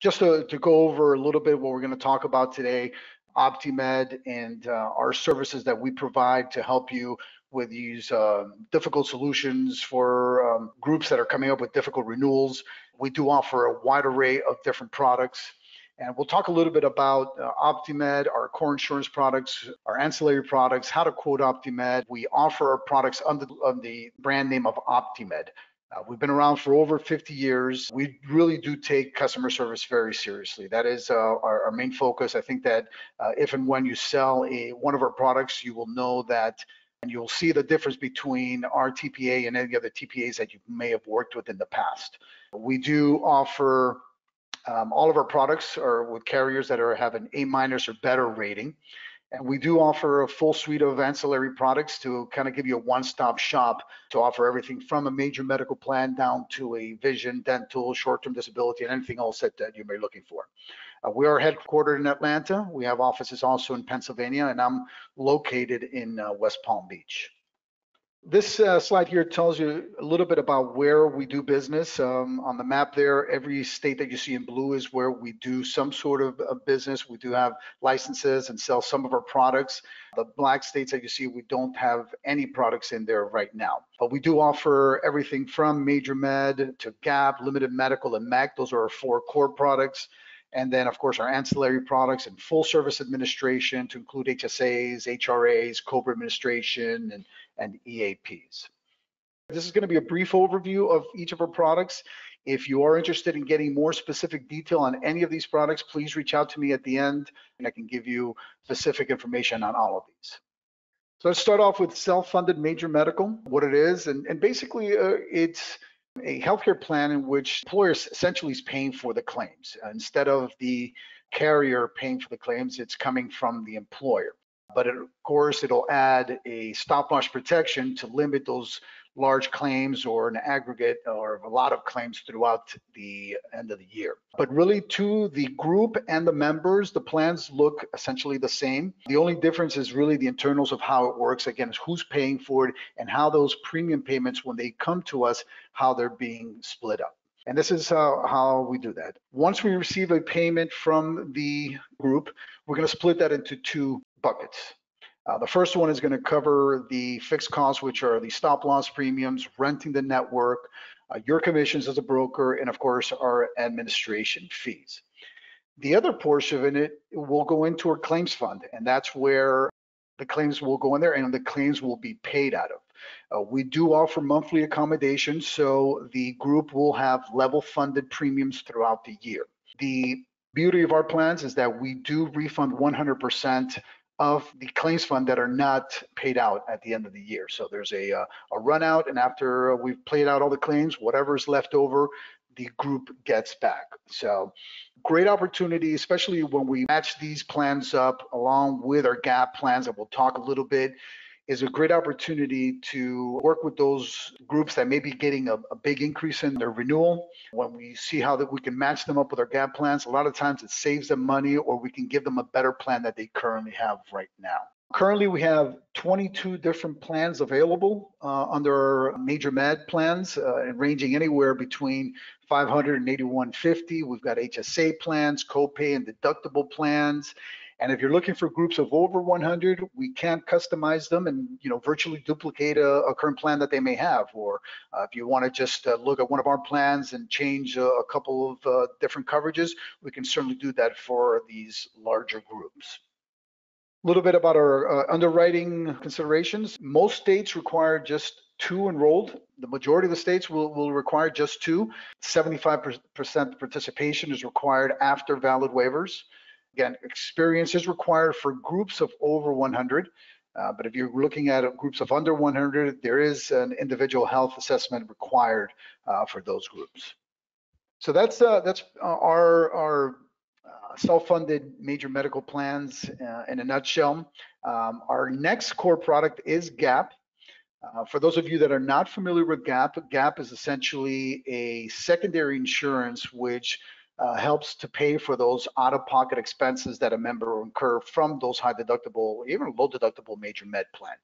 just to, to go over a little bit what we're going to talk about today, OptiMed and uh, our services that we provide to help you with these uh, difficult solutions for um, groups that are coming up with difficult renewals. We do offer a wide array of different products. And we'll talk a little bit about uh, OptiMed, our core insurance products, our ancillary products, how to quote OptiMed. We offer our products under, under the brand name of OptiMed. Uh, we've been around for over 50 years. We really do take customer service very seriously. That is uh, our, our, main focus. I think that uh, if and when you sell a one of our products, you will know that and you'll see the difference between our TPA and any other TPAs that you may have worked with in the past. We do offer um, all of our products are with carriers that are have an A minus or better rating. And we do offer a full suite of ancillary products to kind of give you a one-stop shop to offer everything from a major medical plan down to a vision, dental, short-term disability, and anything else that, that you may be looking for. Uh, we are headquartered in Atlanta. We have offices also in Pennsylvania, and I'm located in uh, West Palm Beach. This uh, slide here tells you a little bit about where we do business. Um, on the map there, every state that you see in blue is where we do some sort of business. We do have licenses and sell some of our products. The black states that you see, we don't have any products in there right now. But we do offer everything from Major Med to Gap, Limited Medical, and MEC. Those are our four core products and then of course our ancillary products and full service administration to include HSAs, HRAs, COBRA administration, and and EAPs. This is going to be a brief overview of each of our products. If you are interested in getting more specific detail on any of these products, please reach out to me at the end and I can give you specific information on all of these. So let's start off with self-funded major medical, what it is, and, and basically uh, it's a healthcare plan in which employers essentially is paying for the claims. Uh, instead of the carrier paying for the claims, it's coming from the employer but of course it'll add a stop loss protection to limit those large claims or an aggregate or a lot of claims throughout the end of the year. But really to the group and the members, the plans look essentially the same. The only difference is really the internals of how it works. Again, who's paying for it and how those premium payments, when they come to us, how they're being split up. And this is how, how we do that. Once we receive a payment from the group, we're going to split that into two buckets. Uh, the first one is going to cover the fixed costs, which are the stop loss premiums, renting the network, uh, your commissions as a broker, and of course, our administration fees. The other portion of it will go into our claims fund, and that's where the claims will go in there and the claims will be paid out of. Uh, we do offer monthly accommodations, so the group will have level funded premiums throughout the year. The beauty of our plans is that we do refund 100% of the claims fund that are not paid out at the end of the year. So there's a, uh, a run out, and after we've played out all the claims, whatever's left over, the group gets back. So great opportunity, especially when we match these plans up along with our gap plans that we'll talk a little bit is a great opportunity to work with those groups that may be getting a, a, big increase in their renewal. When we see how that we can match them up with our gap plans, a lot of times it saves them money or we can give them a better plan that they currently have right now. Currently, we have 22 different plans available uh, under our major med plans, uh, and ranging anywhere between 500 and 8150. We've got HSA plans, copay and deductible plans, and if you're looking for groups of over 100, we can't customize them and you know virtually duplicate a, a current plan that they may have. Or uh, if you want to just uh, look at one of our plans and change a, a couple of uh, different coverages, we can certainly do that for these larger groups. A little bit about our uh, underwriting considerations. Most states require just two enrolled. The majority of the states will, will require just two. 75% participation is required after valid waivers. Again, experience is required for groups of over 100. Uh, but if you're looking at groups of under 100, there is an individual health assessment required uh, for those groups. So that's uh, that's uh, our our uh, self-funded major medical plans uh, in a nutshell. Um, our next core product is GAP. for those of you that are not familiar with GAP, GAP is essentially a secondary insurance which uh, helps to pay for those out-of-pocket expenses that a member will incur from those high deductible, even low deductible major med plan.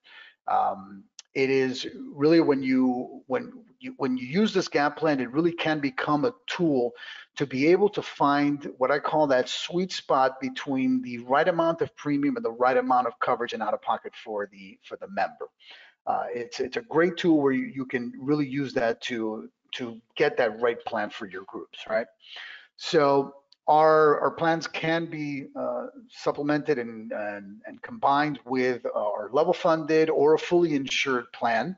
Um, it is really when you when you when you use this gap plan, it really can become a tool to be able to find what I call that sweet spot between the right amount of premium and the right amount of coverage and out of pocket for the for the member. Uh, it's it's a great tool where you, you can really use that to to get that right plan for your groups, right? So our, our plans can be uh, supplemented and, and, and, combined with our level funded or a fully insured plan.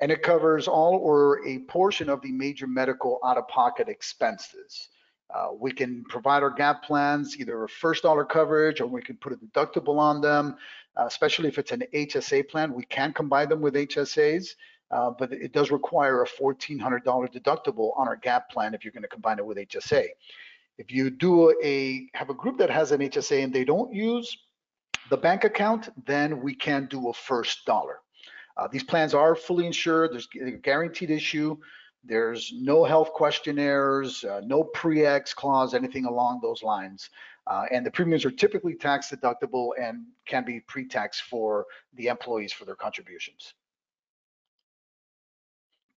And it covers all or a portion of the major medical out-of-pocket expenses. Uh, we can provide our gap plans, either a first dollar coverage or we can put a deductible on them, uh, especially if it's an HSA plan. We can combine them with HSAs, uh, but it does require a $1,400 deductible on our gap plan if you're going to combine it with HSA. If you do a have a group that has an HSA and they don't use the bank account, then we can do a first dollar. Uh, these plans are fully insured. There's a guaranteed issue. There's no health questionnaires, uh, no pre-X clause, anything along those lines. Uh, and the premiums are typically tax deductible and can be pre-tax for the employees for their contributions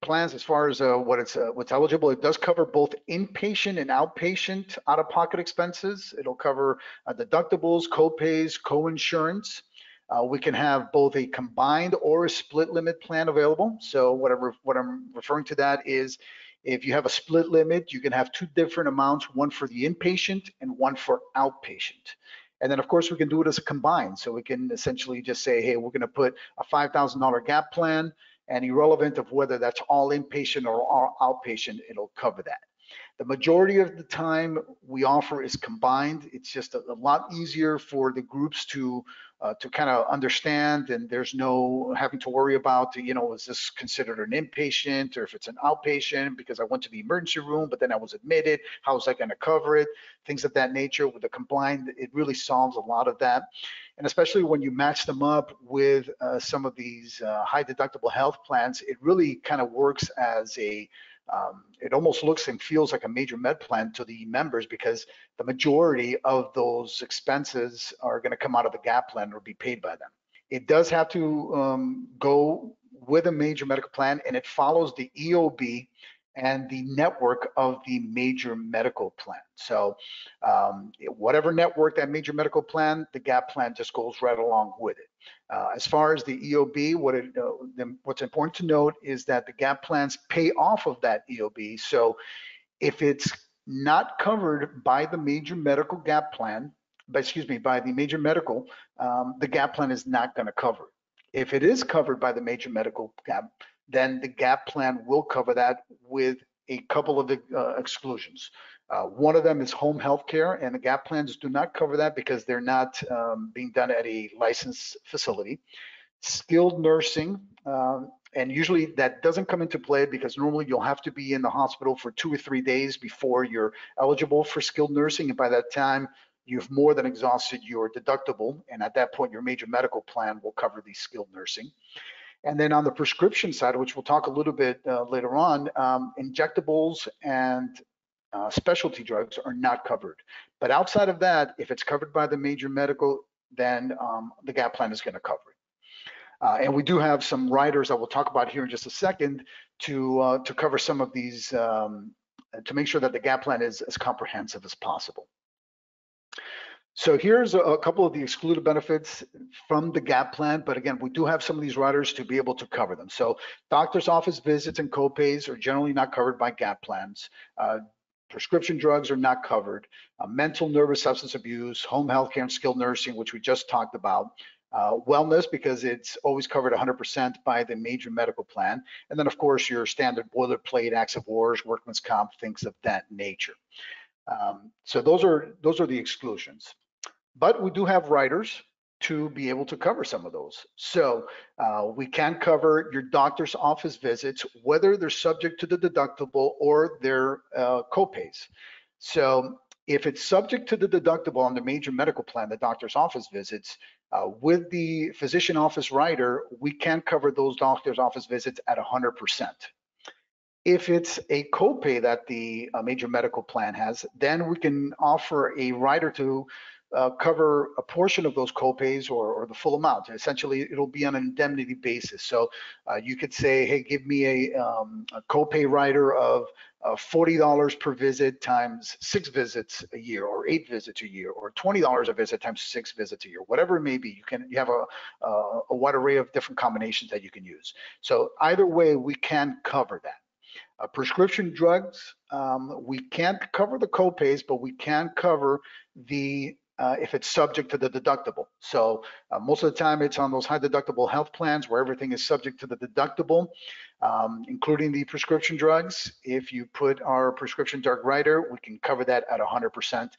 plans as far as uh, what it's uh, what's eligible. It does cover both inpatient and outpatient out-of-pocket expenses. It'll cover uh, deductibles, co-pays, co-insurance. Uh, we can have both a combined or a split limit plan available. So whatever what I'm referring to that is if you have a split limit, you can have two different amounts, one for the inpatient and one for outpatient. And then of course we can do it as a combined. So we can essentially just say, hey, we're gonna put a $5,000 gap plan and irrelevant of whether that's all inpatient or all outpatient, it'll cover that. The majority of the time we offer is combined. It's just a, a lot easier for the groups to uh, to kind of understand and there's no having to worry about, you know, is this considered an inpatient or if it's an outpatient because I went to the emergency room, but then I was admitted, how is I going to cover it? Things of that nature with the combined, it really solves a lot of that. And especially when you match them up with uh, some of these uh, high deductible health plans, it really kind of works as a um, it almost looks and feels like a major med plan to the members because the majority of those expenses are going to come out of the gap plan or be paid by them. It does have to um, go with a major medical plan and it follows the EOB and the network of the major medical plan. So um, whatever network that major medical plan, the gap plan just goes right along with it. Uh, as far as the EOB, what it, uh, what's important to note is that the gap plans pay off of that EOB. So if it's not covered by the major medical gap plan, but excuse me, by the major medical, um, the gap plan is not going to cover it. If it is covered by the major medical gap, then the gap plan will cover that with a couple of uh, exclusions. Uh, one of them is home health care, and the gap plans do not cover that because they're not um, being done at a licensed facility. Skilled nursing, um, and usually that doesn't come into play because normally you'll have to be in the hospital for two or three days before you're eligible for skilled nursing. And by that time, you've more than exhausted your deductible. And at that point, your major medical plan will cover the skilled nursing. And then on the prescription side, which we'll talk a little bit uh, later on, um, injectables and uh, specialty drugs are not covered. But outside of that, if it's covered by the major medical, then um, the GAP plan is going to cover it. Uh, and we do have some riders that we'll talk about here in just a second to uh, to cover some of these um, to make sure that the GAP plan is as comprehensive as possible. So here's a, couple of the excluded benefits from the GAP plan, but again, we do have some of these riders to be able to cover them. So doctor's office visits and copays are generally not covered by GAP plans. Uh, prescription drugs are not covered. Uh, mental, nervous, substance abuse, home health care, and skilled nursing, which we just talked about. Uh, wellness because it's always covered 100% by the major medical plan. And then of course your standard boilerplate acts of wars, workman's comp, things of that nature. Um, so those are those are the exclusions. But we do have riders to be able to cover some of those. So uh, we can cover your doctor's office visits, whether they're subject to the deductible or their uh, copays. So if it's subject to the deductible on the major medical plan, the doctor's office visits, uh, with the physician office rider, we can cover those doctor's office visits at 100%. If it's a copay that the uh, major medical plan has, then we can offer a rider to uh, cover a portion of those copays or, or the full amount. Essentially, it'll be on an indemnity basis. So uh, you could say, hey, give me a, um, a copay rider of uh, $40 per visit times six visits a year or eight visits a year or $20 a visit times six visits a year, whatever it may be. You can you have a, a, wide array of different combinations that you can use. So either way, we can cover that. Uh, prescription drugs, um, we can't cover the copays, but we can cover the uh, if it's subject to the deductible. So uh, most of the time it's on those high deductible health plans where everything is subject to the deductible, um, including the prescription drugs. If you put our prescription drug rider, we can cover that at 100%,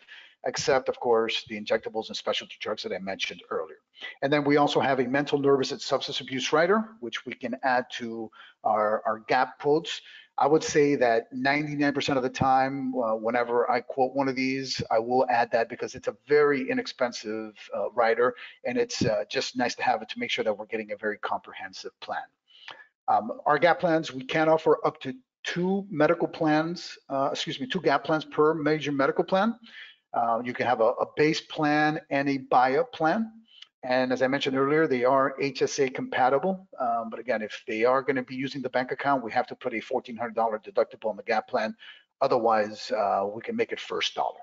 except of course the injectables and specialty drugs that I mentioned earlier. And then we also have a mental, nervous, and substance abuse rider, which we can add to our, our gap quotes. I would say that 99% of the time, uh, whenever I quote one of these, I will add that because it's a very inexpensive uh, and it's uh, just nice to have it to make sure that we're getting a very comprehensive plan. Um, our gap plans, we can offer up to two medical plans, uh, excuse me, two gap plans per major medical plan. Uh, you can have a, a base plan and a buy-up plan. And as I mentioned earlier, they are HSA compatible. Um, but again, if they are going to be using the bank account, we have to put a $1,400 deductible on the gap plan. Otherwise, uh, we can make it first dollar.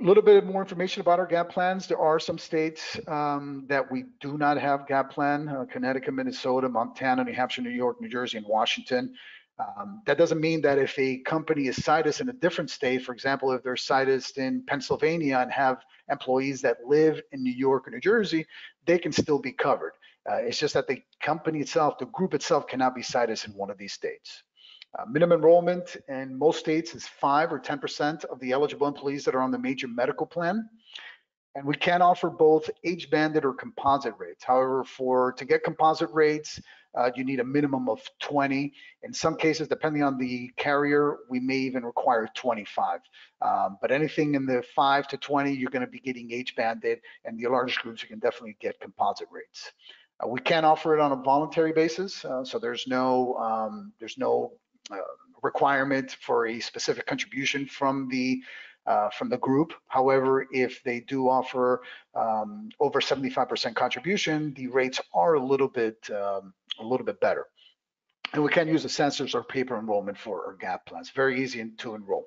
A little bit more information about our gap plans. There are some states um, that we do not have gap plan, uh, Connecticut, Minnesota, Montana, New Hampshire, New York, New Jersey, and Washington. Um, that doesn't mean that if a company is situs in a different state, for example, if they're situs in Pennsylvania and have employees that live in New York or New Jersey, they can still be covered. Uh, it's just that the company itself, the group itself cannot be situs in one of these states. Uh, minimum enrollment in most states is 5 or 10% of the eligible employees that are on the major medical plan. And we can offer both age banded or composite rates. However, for to get composite rates, uh, you need a minimum of 20. In some cases, depending on the carrier, we may even require 25. Um, but anything in the 5 to 20, you're going to be getting age banded, and the largest groups, you can definitely get composite rates. Uh, we can offer it on a voluntary basis, uh, so there's no um, there's no uh, requirement for a specific contribution from the uh, from the group. However, if they do offer um, over 75% contribution, the rates are a little bit um, a little bit better. And we can use the census or paper enrollment for our GAP plans. Very easy to enroll.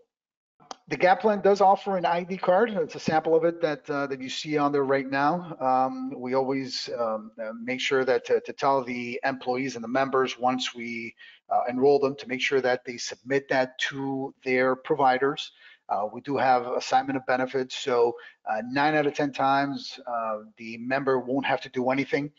The GAP plan does offer an ID card. It's a sample of it that uh, that you see on there right now. Um, we always um, uh, make sure that to, to, tell the employees and the members once we uh, enroll them to make sure that they submit that to their providers. Uh, we do have assignment of benefits, so uh, nine out of 10 times uh, the member won't have to do anything.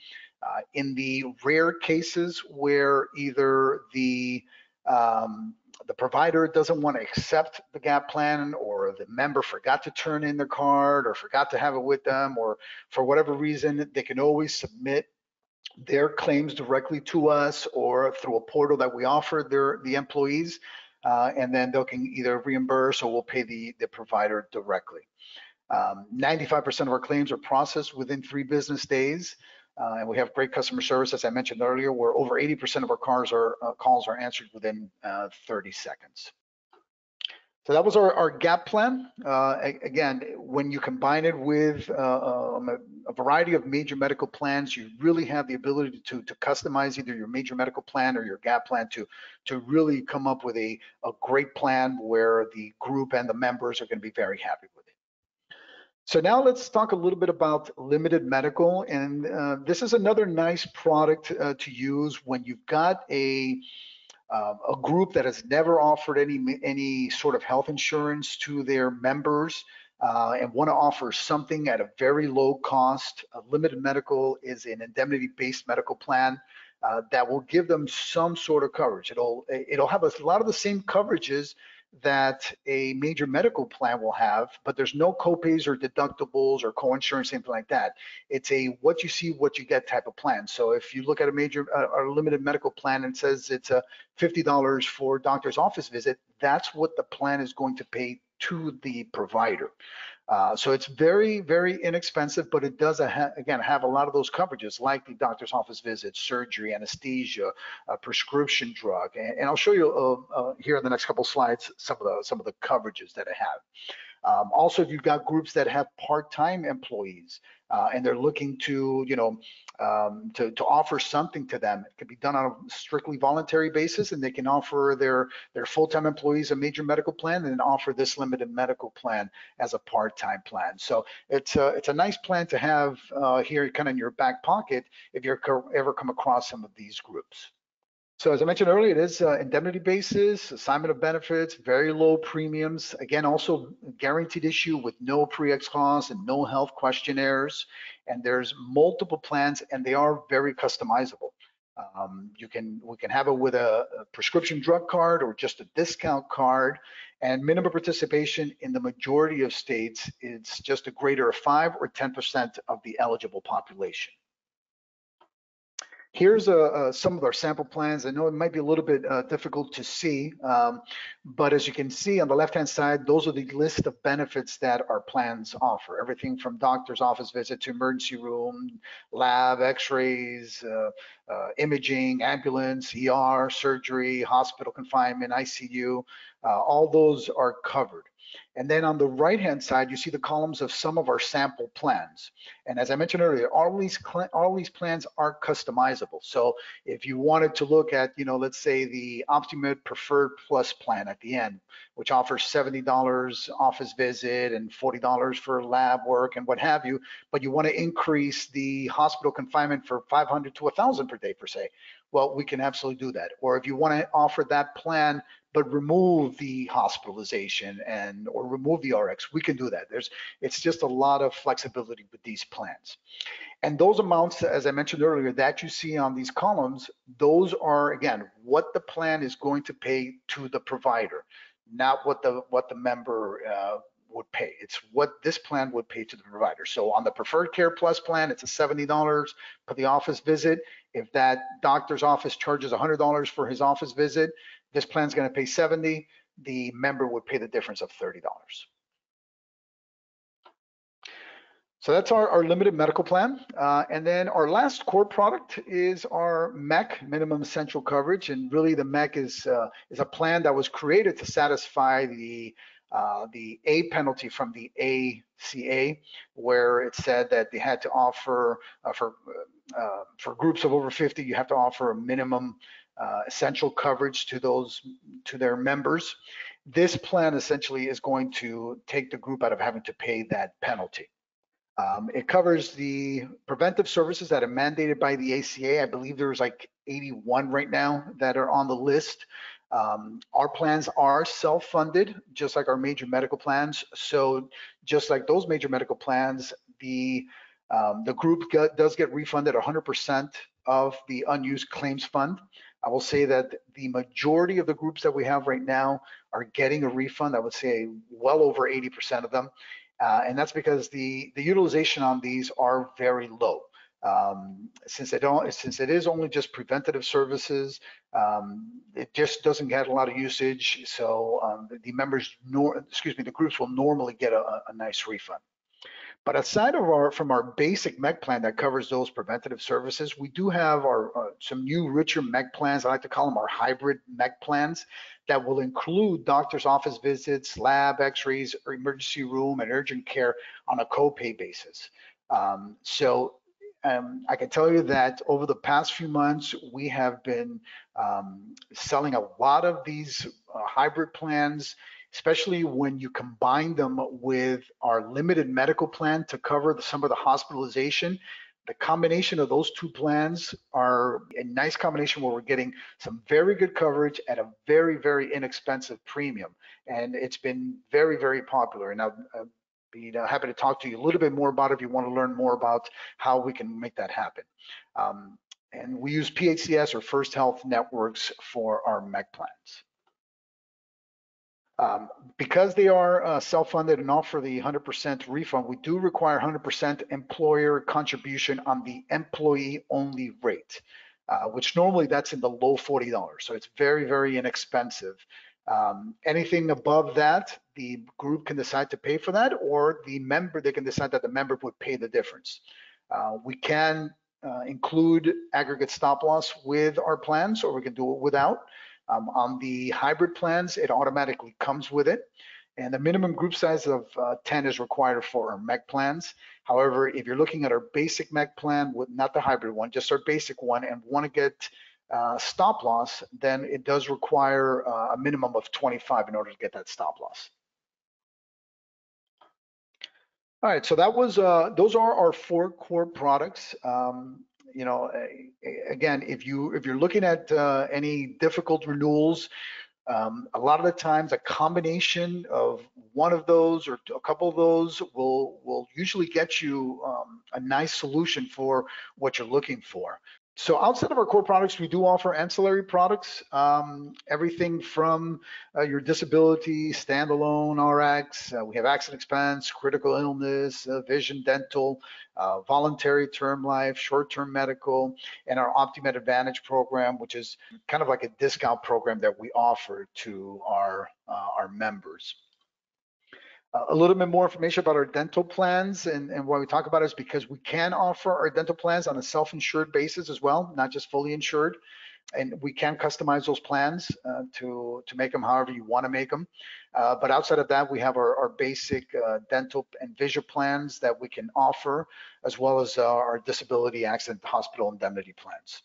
Uh, in the rare cases where either the um, the provider doesn't want to accept the gap plan or the member forgot to turn in their card or forgot to have it with them or for whatever reason they can always submit their claims directly to us or through a portal that we offer their the employees uh, and then they can either reimburse or we'll pay the, the provider directly. 95% um, of our claims are processed within three business days. Uh, and we have great customer service, as I mentioned earlier, where over 80% of our cars are, uh, calls are answered within uh, 30 seconds. So that was our, our gap plan. Uh, again, when you combine it with uh, um, a, a, variety of major medical plans, you really have the ability to, to customize either your major medical plan or your gap plan to, to really come up with a, a great plan where the group and the members are going to be very happy with it. So now let's talk a little bit about limited medical. And uh, this is another nice product uh, to use when you've got a um, a group that has never offered any any sort of health insurance to their members uh, and want to offer something at a very low cost. Limited medical is an indemnity-based medical plan uh, that will give them some sort of coverage. It'll it'll have a lot of the same coverages that a major medical plan will have, but there's no copays or deductibles or co-insurance, anything like that. It's a what you see, what you get type of plan. So if you look at a major uh, or limited medical plan and says it's a $50 for doctor's office visit, that's what the plan is going to pay to the provider. Uh, so it's very, very inexpensive, but it does, again, have a lot of those coverages like the doctor's office visit, surgery, anesthesia, prescription drug. And, and, I'll show you uh, uh, here in the next couple slides some of the some of the coverages that I have. Um, also, if you've got groups that have part-time employees uh, and they're looking to, you know, um, to, to offer something to them, it can be done on a strictly voluntary basis, and they can offer their their full-time employees a major medical plan and offer this limited medical plan as a part-time plan. So it's a it's a nice plan to have uh, here, kind of in your back pocket, if you ever come across some of these groups. So as I mentioned earlier, it is uh, indemnity basis, assignment of benefits, very low premiums. Again, also guaranteed issue with no pre-ex costs and no health questionnaires. And there's multiple plans and they are very customizable. Um, you can we can have it with a, a, prescription drug card or just a discount card. And minimum participation in the majority of states, it's just a greater of five or 10% of the eligible population. Here's uh, some of our sample plans. I know it might be a little bit uh, difficult to see, um, but as you can see on the left-hand side, those are the list of benefits that our plans offer. Everything from doctor's office visit to emergency room, lab, x-rays, uh, uh imaging, ambulance, ER, surgery, hospital confinement, ICU, uh, all those are covered. And then on the right-hand side, you see the columns of some of our sample plans. And as I mentioned earlier, all these all these plans are customizable. So if you wanted to look at, you know, let's say the OptiMed Preferred Plus plan at the end, which offers $70 office visit and $40 for lab work and what have you, but you want to increase the hospital confinement for 500 to 1,000 per day per se, well, we can absolutely do that. Or if you want to offer that plan but remove the hospitalization and or remove the RX, we can do that. There's it's just a lot of flexibility with these plans. And those amounts, as I mentioned earlier, that you see on these columns, those are again what the plan is going to pay to the provider, not what the what the member uh, would pay. It's what this plan would pay to the provider. So on the Preferred Care Plus plan, it's a $70 for the office visit. If that doctor's office charges $100 for his office visit, this plan's going to pay 70. The member would pay the difference of $30. So that's our, our limited medical plan. Uh, and then our last core product is our MEC, minimum essential coverage. And really the MEC is, uh, is a plan that was created to satisfy the, uh, the A penalty from the ACA, where it said that they had to offer uh, for, uh, for groups of over 50, you have to offer a minimum uh, essential coverage to those to their members. This plan essentially is going to take the group out of having to pay that penalty. Um, it covers the preventive services that are mandated by the ACA. I believe there's like 81 right now that are on the list. Um, our plans are self-funded, just like our major medical plans. So just like those major medical plans, the um, the group does get refunded 100% of the unused claims fund. I will say that the majority of the groups that we have right now are getting a refund. I would say well over 80% of them. Uh, and that's because the, the utilization on these are very low. Um, since it don't, since it is only just preventative services, um, it just doesn't get a lot of usage. So um, the, the, members, nor, excuse me, the groups will normally get a, a nice refund. But aside of our from our basic MEC plan that covers those preventative services, we do have our uh, some new richer MEC plans. I like to call them our hybrid MEC plans that will include doctor's office visits, lab x-rays, emergency room, and urgent care on a copay basis. Um, so um, I can tell you that over the past few months, we have been um, selling a lot of these uh, hybrid plans especially when you combine them with our limited medical plan to cover the, some of the hospitalization. The combination of those two plans are a nice combination where we're getting some very good coverage at a very, very inexpensive premium. And it's been very, very popular. I'll, I'll be uh, happy to talk to you a little bit more about if you want to learn more about how we can make that happen. Um, and we use PHCS or First Health Networks for our MEC plans. Um, because they are uh, self-funded and offer the 100% refund, we do require 100% employer contribution on the employee-only rate, uh, which normally that's in the low $40. So it's very, very inexpensive. Um, anything above that, the group can decide to pay for that, or the member, they can decide that the member would pay the difference. Uh, we can uh, include aggregate stop loss with our plans, or we can do it without. Um, on the hybrid plans, it automatically comes with it. And the minimum group size of uh, 10 is required for our MEC plans. However, if you're looking at our basic MEC plan, with not the hybrid one, just our basic one, and want to get uh, stop loss, then it does require uh, a minimum of 25 in order to get that stop loss. All right, so that was uh, those are our four core products. Um, you know, again, if you if you're looking at uh, any difficult renewals, um, a lot of the times a combination of one of those or a couple of those will will usually get you um, a nice solution for what you're looking for. So outside of our core products, we do offer ancillary products, um, everything from uh, your disability, standalone RX, uh, we have accident expense, critical illness, uh, vision, dental, uh, voluntary term life, short-term medical, and our OptiMed Advantage program, which is kind of like a discount program that we offer to our, uh, our members a little bit more information about our dental plans and, and why we talk about it is because we can offer our dental plans on a self-insured basis as well, not just fully insured. And we can customize those plans uh, to, to make them however you want to make them. Uh, but outside of that, we have our, our basic uh, dental and vision plans that we can offer, as well as uh, our disability accident hospital indemnity plans.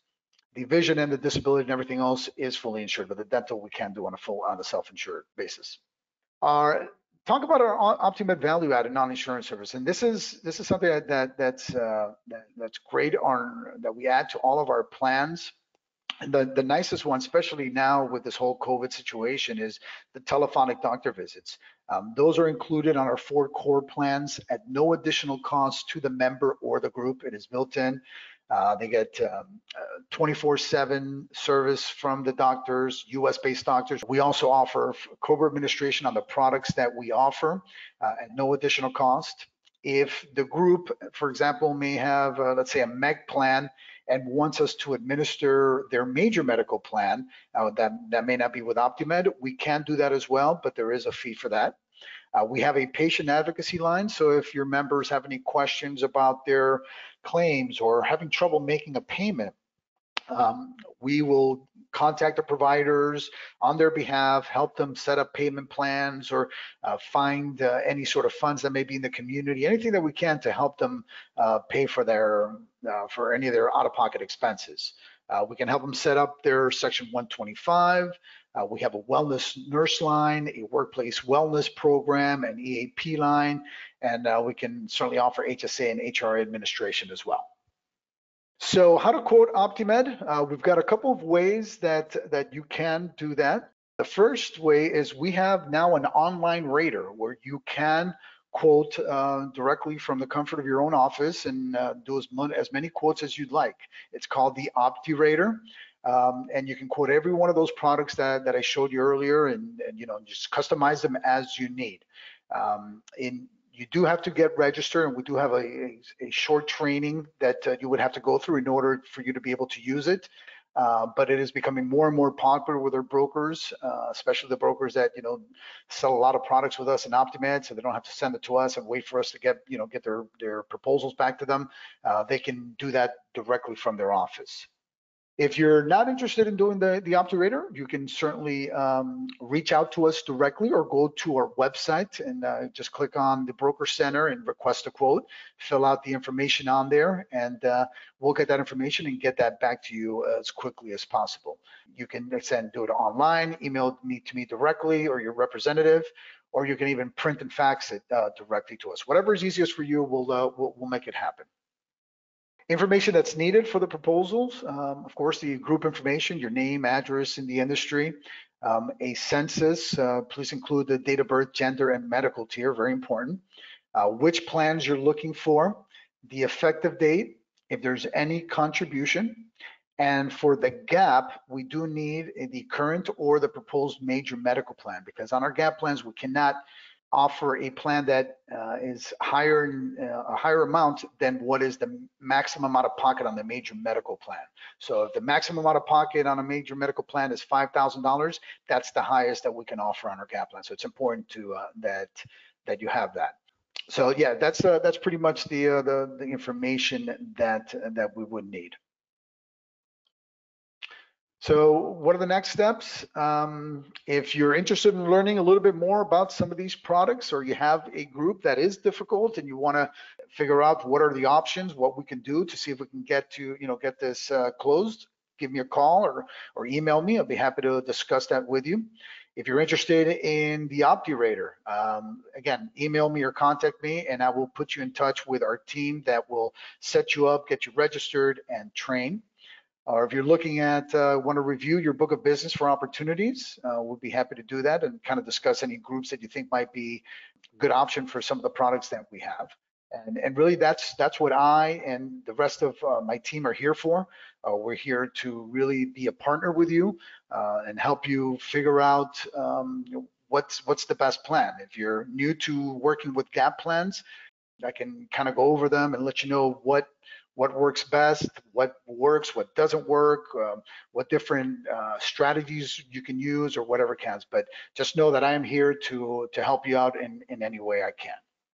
The vision and the disability and everything else is fully insured, but the dental we can do on a full on a self-insured basis. Our talk about our OptiMed value added non-insurance service, and this is this is something that, that that's uh, that, that's great on that we add to all of our plans. And the the nicest one, especially now with this whole COVID situation, is the telephonic doctor visits. Um, those are included on our four core plans at no additional cost to the member or the group. It is built in. Uh, they get 24/7 um, uh, service from the doctors, U.S.-based doctors. We also offer COBRA administration on the products that we offer uh, at no additional cost. If the group, for example, may have, uh, let's say, a MEC plan and wants us to administer their major medical plan, uh, that that may not be with OptiMed, we can do that as well, but there is a fee for that. Uh, we have a patient advocacy line, so if your members have any questions about their claims or having trouble making a payment, um, we will contact the providers on their behalf, help them set up payment plans or uh, find uh, any sort of funds that may be in the community, anything that we can to help them uh, pay for their uh, for any of their out-of-pocket expenses. Uh, we can help them set up their Section 125. Uh, we have a wellness nurse line, a workplace wellness program, an EAP line, and uh, we can certainly offer HSA and HR administration as well. So how to quote OptiMed? Uh, we've got a couple of ways that, that you can do that. The first way is we have now an online rater where you can quote uh, directly from the comfort of your own office and uh, do as, as, many quotes as you'd like. It's called the OptiRater. Um, and you can quote every one of those products that, that I showed you earlier and, and you know just customize them as you need. Um, in you do have to get registered and we do have a, a, a short training that uh, you would have to go through in order for you to be able to use it. Uh, but it is becoming more and more popular with our brokers, uh, especially the brokers that you know sell a lot of products with us in OptiMed, so they don't have to send it to us and wait for us to get you know get their their proposals back to them. Uh, they can do that directly from their office. If you're not interested in doing the, the OptiRater, you can certainly um, reach out to us directly or go to our website and uh, just click on the broker center and request a quote, fill out the information on there, and uh, we'll get that information and get that back to you as quickly as possible. You can send do it online, email me to me directly or your representative, or you can even print and fax it uh, directly to us. Whatever is easiest for you, we'll, uh, we'll, we'll make it happen. Information that's needed for the proposals, um, of course, the group information, your name, address in the industry, um, a census, uh, please include the date of birth, gender, and medical tier, very important. Uh, which plans you're looking for, the effective date, if there's any contribution, and for the gap, we do need the current or the proposed major medical plan because on our gap plans, we cannot offer a plan that uh, is higher uh, a higher amount than what is the maximum out of pocket on the major medical plan. So if the maximum out of pocket on a major medical plan is five thousand dollars, that's the highest that we can offer on our gap plan. So it's important to uh, that that you have that. So yeah, that's uh, that's pretty much the uh, the the information that that we would need. So what are the next steps? Um, if you're interested in learning a little bit more about some of these products or you have a group that is difficult and you want to figure out what are the options, what we can do to see if we can get to, you know, get this uh, closed, give me a call or, or email me. I'll be happy to discuss that with you. If you're interested in the OptiRater, um, again, email me or contact me and I will put you in touch with our team that will set you up, get you registered and trained. Or if you're looking at, uh, want to review your book of business for opportunities, uh, we'll be happy to do that and kind of discuss any groups that you think might be a good option for some of the products that we have. And, and really that's that's what I and the rest of uh, my team are here for. Uh, we're here to really be a partner with you uh, and help you figure out um, what's what's the best plan. If you're new to working with gap plans, I can kind of go over them and let you know what what works best, what works, what doesn't work, um, what different uh, strategies you can use or whatever counts. But just know that I am here to to help you out in in any way I can.